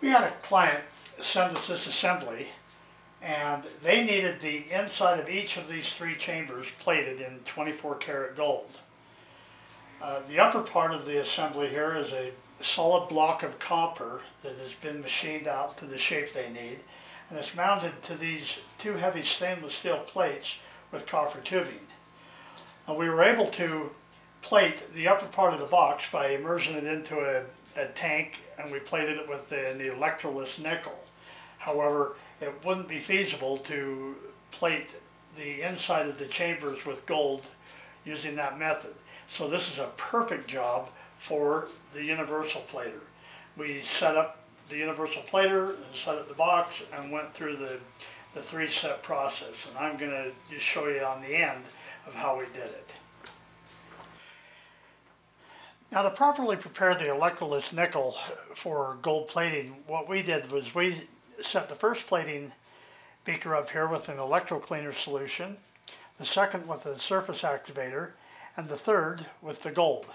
We had a client send us this assembly and they needed the inside of each of these three chambers plated in 24 karat gold. Uh, the upper part of the assembly here is a solid block of copper that has been machined out to the shape they need and it's mounted to these two heavy stainless steel plates with copper tubing. And we were able to plate the upper part of the box by immersing it into a, a tank and we plated it with an electroless nickel. However, it wouldn't be feasible to plate the inside of the chambers with gold using that method. So this is a perfect job for the universal plater. We set up the universal plater and set up the box and went through the, the three-step process. And I'm going to just show you on the end of how we did it. Now to properly prepare the electroless nickel for gold plating, what we did was we set the first plating beaker up here with an electrocleaner solution, the second with a surface activator, and the third with the gold.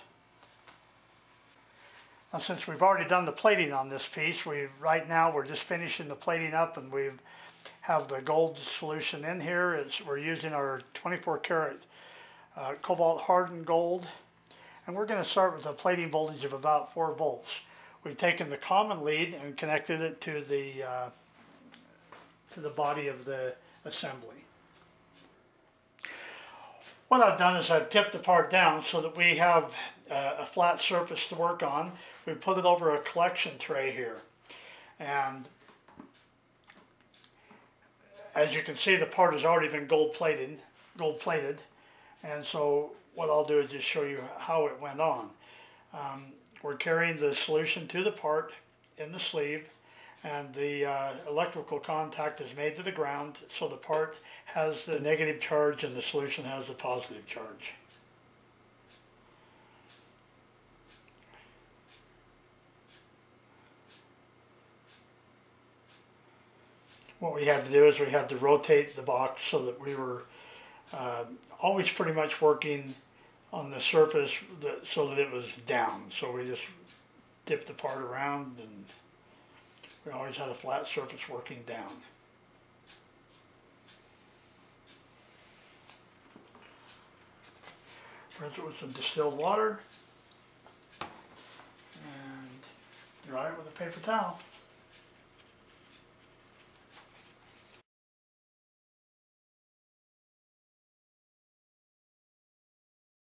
Now since we've already done the plating on this piece, we right now we're just finishing the plating up and we have the gold solution in here. It's, we're using our 24 karat uh, cobalt hardened gold and we're going to start with a plating voltage of about 4 volts. We've taken the common lead and connected it to the uh, to the body of the assembly. What I've done is I've tipped the part down so that we have uh, a flat surface to work on. We put it over a collection tray here. And as you can see, the part has already been gold plated, gold plated. And so what I'll do is just show you how it went on. Um, we're carrying the solution to the part in the sleeve and the uh, electrical contact is made to the ground so the part has the negative charge and the solution has the positive charge. What we had to do is we had to rotate the box so that we were uh, always pretty much working on the surface that, so that it was down. So we just dipped the part around and we always had a flat surface working down. Rinse it with some distilled water and dry it with a paper towel.